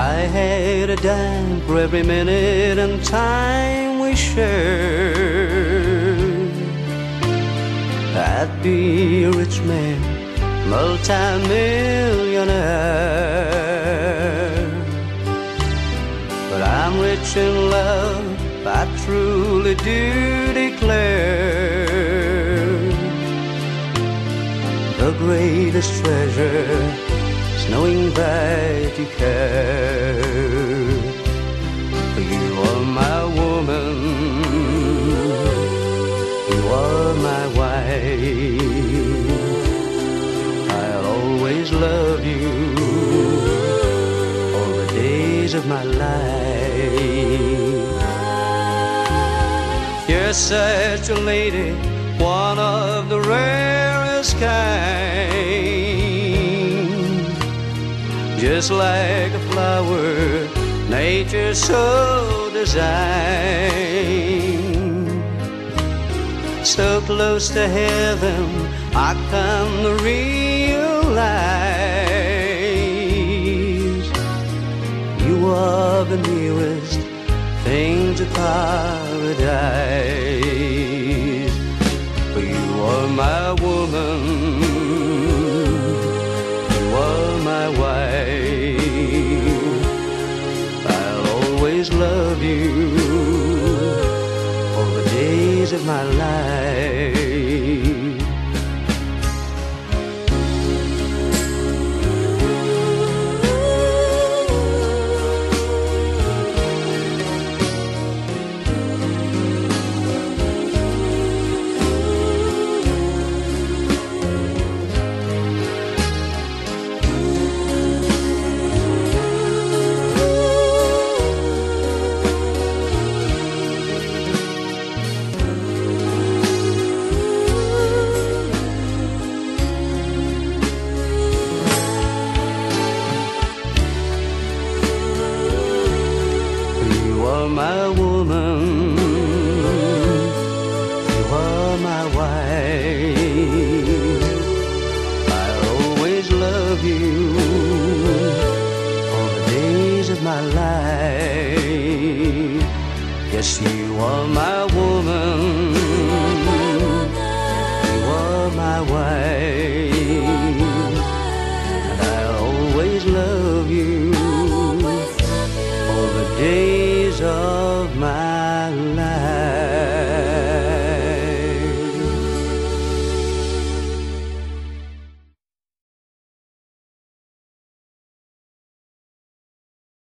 had a dime for every minute and time we shared, I'd be a rich man, multi-millionaire. But I'm rich in love, I truly do declare. The greatest treasure knowing that you care. For you are my woman, you are my wife. I'll always love you all the days of my life. You're such a lady, one of the rarest kind. Just like a flower, nature so designed. So close to heaven, I come to realize you are the nearest thing to paradise. Always love you all the days of my life. my woman, you are my wife. I'll always love you all the days of my life. Yes, you are my woman. of my life.